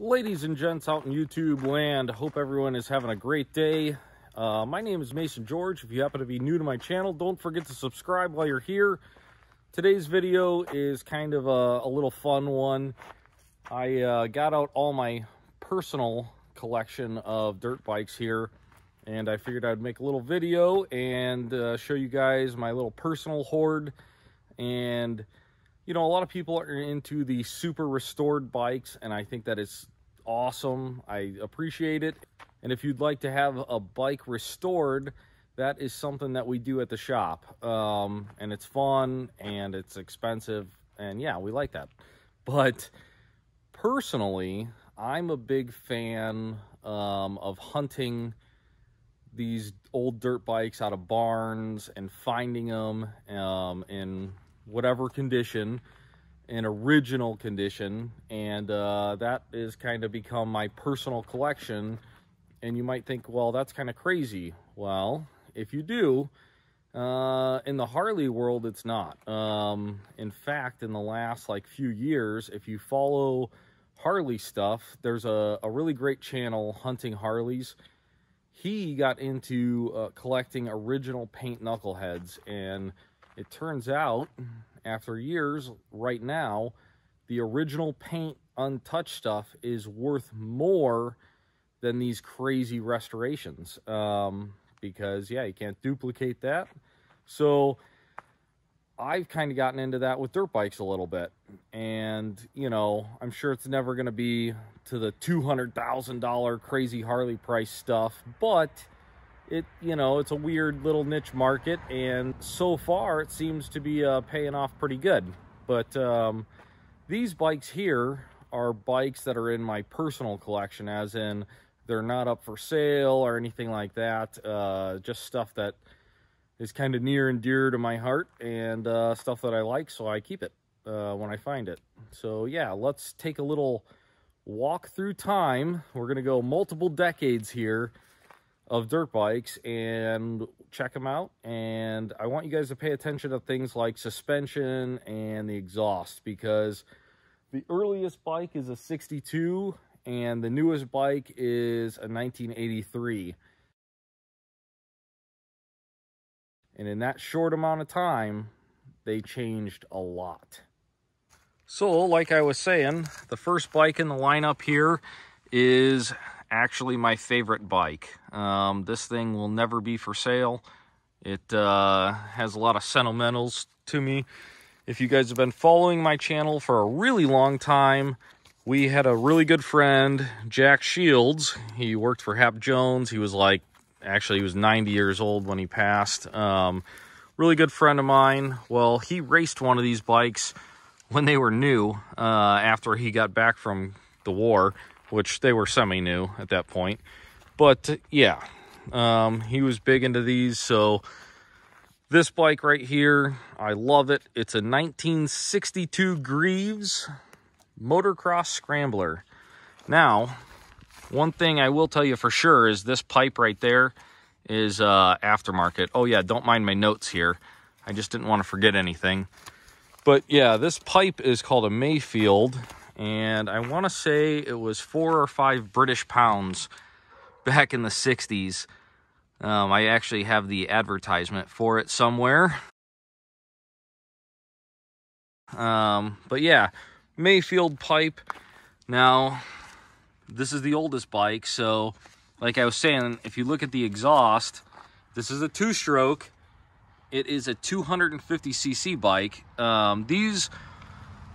Ladies and gents out in YouTube land, hope everyone is having a great day. Uh, my name is Mason George. If you happen to be new to my channel, don't forget to subscribe while you're here. Today's video is kind of a, a little fun one. I uh, got out all my personal collection of dirt bikes here and I figured I'd make a little video and uh, show you guys my little personal hoard and you know, a lot of people are into the super restored bikes, and I think that is awesome. I appreciate it. And if you'd like to have a bike restored, that is something that we do at the shop. Um, and it's fun and it's expensive. And yeah, we like that. But personally, I'm a big fan um, of hunting these old dirt bikes out of barns and finding them um, in whatever condition, in original condition, and uh, that is kind of become my personal collection. And you might think, well, that's kind of crazy. Well, if you do, uh, in the Harley world, it's not. Um, in fact, in the last like few years, if you follow Harley stuff, there's a, a really great channel, Hunting Harleys. He got into uh, collecting original paint knuckleheads, and it turns out, after years, right now, the original paint untouched stuff is worth more than these crazy restorations. Um, because, yeah, you can't duplicate that. So, I've kind of gotten into that with dirt bikes a little bit. And, you know, I'm sure it's never going to be to the $200,000 crazy Harley price stuff, but it you know it's a weird little niche market and so far it seems to be uh, paying off pretty good. But um, these bikes here are bikes that are in my personal collection as in they're not up for sale or anything like that uh, just stuff that is kind of near and dear to my heart and uh, stuff that I like so I keep it uh, when I find it. So yeah let's take a little walk through time. We're gonna go multiple decades here of dirt bikes and check them out. And I want you guys to pay attention to things like suspension and the exhaust because the earliest bike is a 62 and the newest bike is a 1983. And in that short amount of time, they changed a lot. So, like I was saying, the first bike in the lineup here is actually my favorite bike. Um, this thing will never be for sale. It uh, has a lot of sentimentals to me. If you guys have been following my channel for a really long time, we had a really good friend, Jack Shields. He worked for Hap Jones. He was like, actually, he was 90 years old when he passed. Um, really good friend of mine. Well, he raced one of these bikes when they were new uh, after he got back from the war which they were semi new at that point. But yeah, um, he was big into these. So this bike right here, I love it. It's a 1962 Greeves motocross scrambler. Now, one thing I will tell you for sure is this pipe right there is uh, aftermarket. Oh yeah, don't mind my notes here. I just didn't want to forget anything. But yeah, this pipe is called a Mayfield and I want to say it was four or five British pounds back in the 60s. Um, I actually have the advertisement for it somewhere. Um, but yeah, Mayfield pipe. Now, this is the oldest bike, so like I was saying, if you look at the exhaust, this is a two-stroke. It is a 250cc bike. Um, these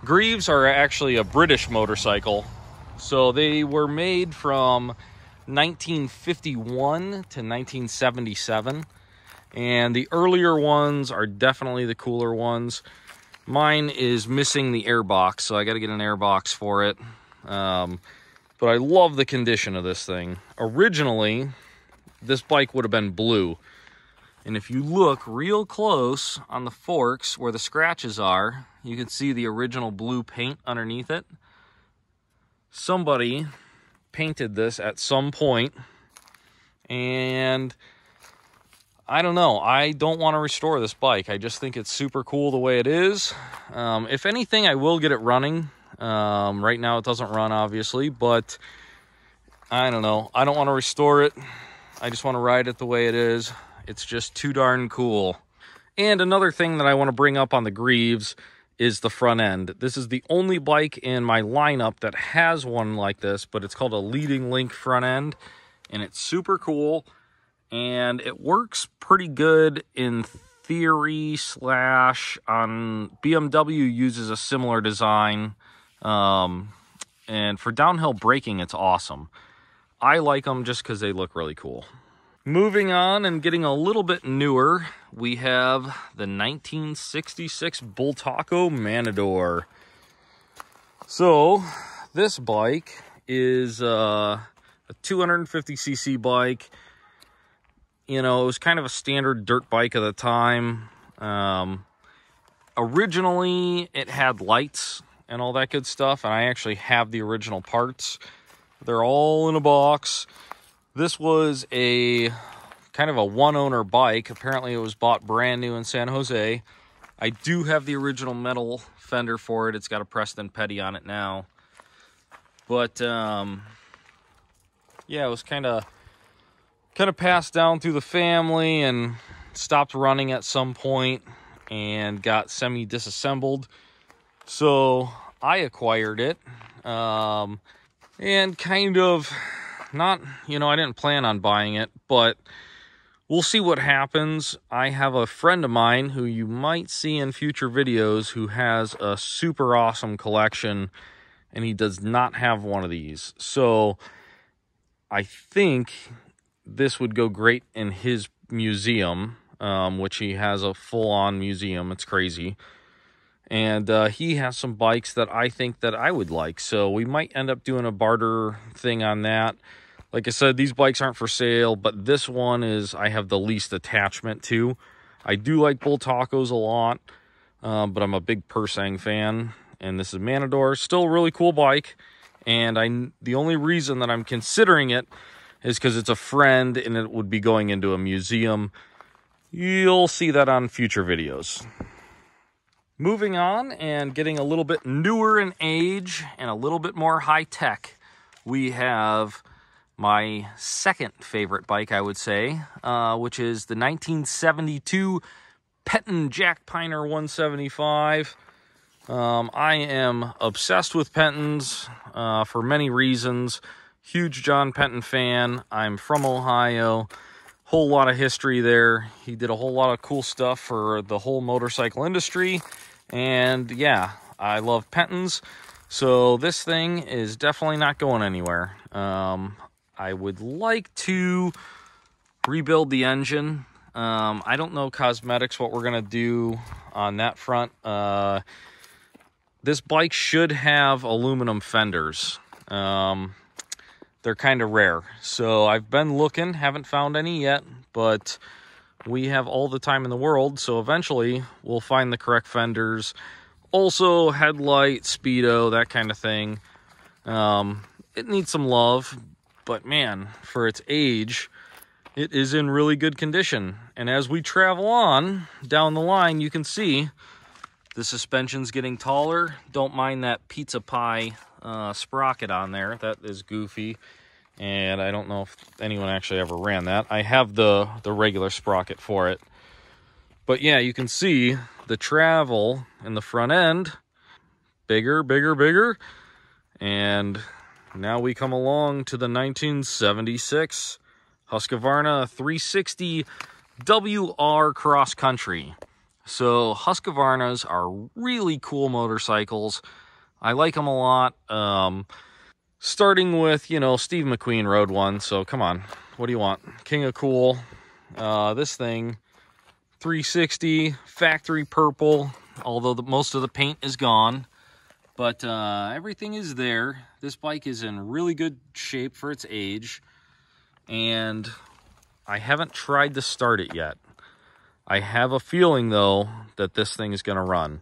Greeves are actually a British motorcycle. So they were made from 1951 to 1977. And the earlier ones are definitely the cooler ones. Mine is missing the airbox, so I got to get an airbox for it. Um, but I love the condition of this thing. Originally, this bike would have been blue. And if you look real close on the forks where the scratches are, you can see the original blue paint underneath it. Somebody painted this at some point, and I don't know. I don't want to restore this bike. I just think it's super cool the way it is. Um, if anything, I will get it running Um, right now it doesn't run, obviously, but I don't know. I don't want to restore it. I just want to ride it the way it is. It's just too darn cool. And another thing that I want to bring up on the Greeves is the front end. This is the only bike in my lineup that has one like this, but it's called a leading link front end, and it's super cool, and it works pretty good in theory slash on BMW uses a similar design, um, and for downhill braking, it's awesome. I like them just because they look really cool. Moving on and getting a little bit newer, we have the 1966 Bultaco Matador. So, this bike is uh, a 250cc bike. You know, it was kind of a standard dirt bike at the time. Um, originally, it had lights and all that good stuff, and I actually have the original parts. They're all in a box. This was a kind of a one owner bike. Apparently, it was bought brand new in San Jose. I do have the original metal fender for it. It's got a Preston Petty on it now. But um, yeah, it was kind of kind of passed down through the family and stopped running at some point and got semi disassembled. So I acquired it um, and kind of not, you know, I didn't plan on buying it, but we'll see what happens. I have a friend of mine who you might see in future videos who has a super awesome collection and he does not have one of these. So I think this would go great in his museum, um, which he has a full on museum. It's crazy. And uh, he has some bikes that I think that I would like. So we might end up doing a barter thing on that. Like I said, these bikes aren't for sale, but this one is I have the least attachment to. I do like Bultacos a lot, um, but I'm a big Pursang fan, and this is Matador. Still a really cool bike, and I the only reason that I'm considering it is because it's a friend and it would be going into a museum. You'll see that on future videos. Moving on and getting a little bit newer in age and a little bit more high tech, we have my second favorite bike, I would say, uh, which is the 1972 Penton Jackpiner 175. Um, I am obsessed with Pentons uh, for many reasons. Huge John Penton fan. I'm from Ohio. Whole lot of history there. He did a whole lot of cool stuff for the whole motorcycle industry. And yeah, I love Pentons. So this thing is definitely not going anywhere. Um, I would like to rebuild the engine. Um, I don't know cosmetics, what we're going to do on that front. Uh, this bike should have aluminum fenders. Um, they're kind of rare. So I've been looking, haven't found any yet, but we have all the time in the world. So eventually we'll find the correct fenders. Also headlight, speedo, that kind of thing. Um, it needs some love, but man, for its age, it is in really good condition. And as we travel on down the line, you can see the suspension's getting taller. Don't mind that pizza pie uh, sprocket on there. That is goofy. And I don't know if anyone actually ever ran that. I have the, the regular sprocket for it. But yeah, you can see the travel in the front end. Bigger, bigger, bigger. And now we come along to the 1976 Husqvarna 360 WR Cross Country. So Husqvarnas are really cool motorcycles. I like them a lot. Um, starting with, you know, Steve McQueen rode one. So come on, what do you want? King of Cool. Uh, this thing, 360, factory purple, although the, most of the paint is gone. But uh, everything is there. This bike is in really good shape for its age. And I haven't tried to start it yet. I have a feeling though that this thing is going to run.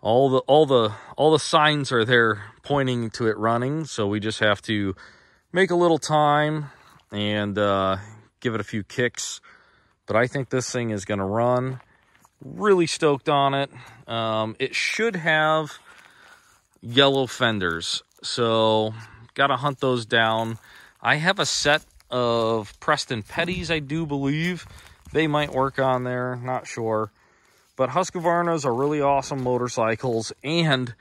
All the all the all the signs are there pointing to it running, so we just have to make a little time and uh, give it a few kicks. But I think this thing is going to run. Really stoked on it. Um, it should have yellow fenders. So, got to hunt those down. I have a set of Preston Petties, I do believe. They might work on there, not sure. But Husqvarnas are really awesome motorcycles, and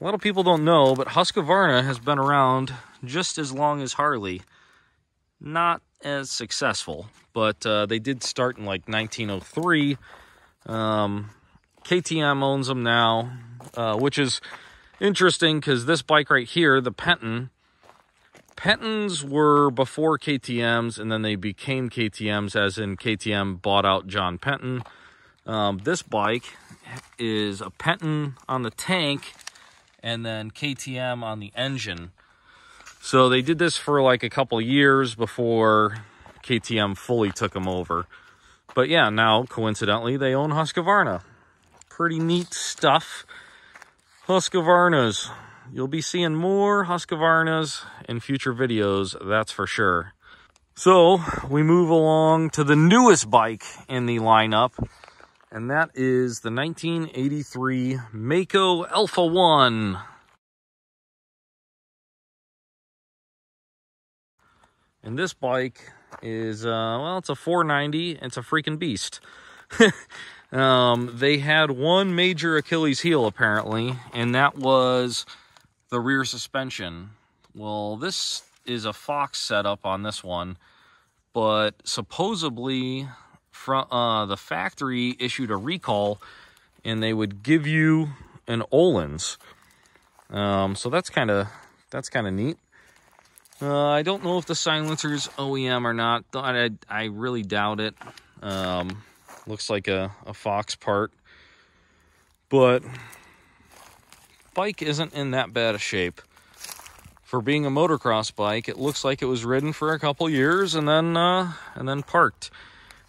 a lot of people don't know, but Husqvarna has been around just as long as Harley. Not as successful, but uh, they did start in like 1903. Um, KTM owns them now, uh, which is interesting because this bike right here, the Penton, Pentons were before KTMs and then they became KTMs as in KTM bought out John Penton. Um, this bike is a Penton on the tank and then KTM on the engine. So they did this for like a couple years before KTM fully took them over. But yeah, now coincidentally they own Husqvarna. Pretty neat stuff. Husqvarnas. You'll be seeing more Husqvarnas in future videos, that's for sure. So we move along to the newest bike in the lineup, and that is the 1983 Maico Alpha 1. And this bike is, uh, well, it's a 490. It's a freaking beast. um, they had one major Achilles heel, apparently, and that was the rear suspension. Well, this is a Fox setup on this one, but supposedly from uh, the factory issued a recall and they would give you an Öhlins. Um, so that's kind of that's kind of neat. Uh, I don't know if the silencer's OEM or not. I, I really doubt it. Um, looks like a, a Fox part. But bike isn't in that bad a shape. For being a motocross bike, it looks like it was ridden for a couple years and then uh, and then parked.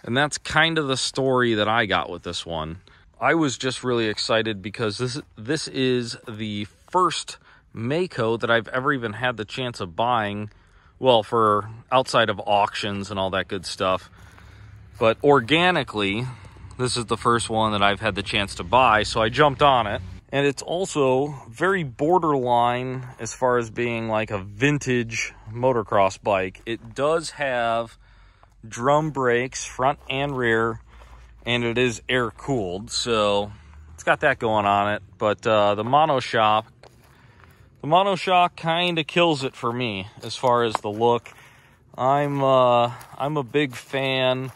And that's kind of the story that I got with this one. I was just really excited because this this is the first Maico that I've ever even had the chance of buying. Well, for outside of auctions and all that good stuff. But organically, this is the first one that I've had the chance to buy, so I jumped on it. And it's also very borderline as far as being like a vintage motocross bike. It does have drum brakes, front and rear, and it is air cooled. So it's got that going on it. But uh, the monoshock, the monoshock kind of kills it for me as far as the look. I'm uh, I'm a big fan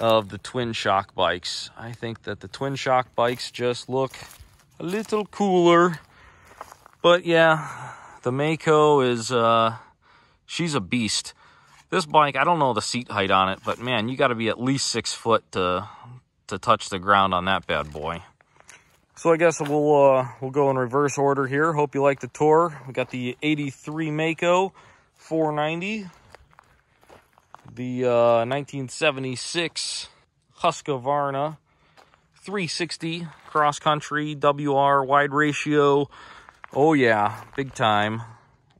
of the twin shock bikes. I think that the twin shock bikes just look a little cooler. But yeah, the Maico is, uh, she's a beast. This bike, I don't know the seat height on it, but man, you got to be at least six foot to to touch the ground on that bad boy. So I guess we'll uh, we'll go in reverse order here. Hope you like the tour. We got the 83 Maico 490, the uh, 1976 Husqvarna 360 cross country, WR, wide ratio. Oh yeah, big time.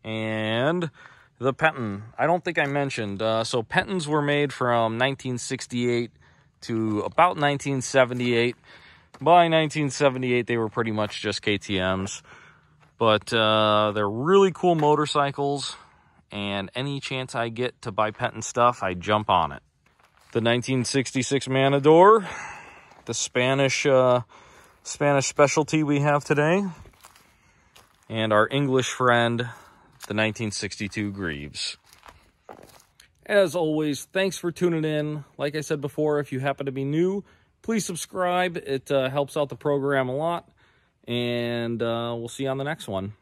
And the Penton. I don't think I mentioned. Uh, so Pentons were made from 1968 to about 1978. By 1978, they were pretty much just KTMs. But uh, they're really cool motorcycles. And any chance I get to buy Penton stuff, I jump on it. The 1966 Matador the Spanish uh, Spanish specialty we have today, and our English friend, the 1962 Greeves. As always, thanks for tuning in. Like I said before, if you happen to be new, please subscribe. It uh, helps out the program a lot, and uh, we'll see you on the next one.